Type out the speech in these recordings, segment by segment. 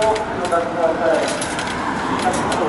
お。います。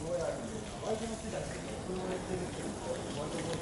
親に、ね、ワイドのついたら、そうてるって言、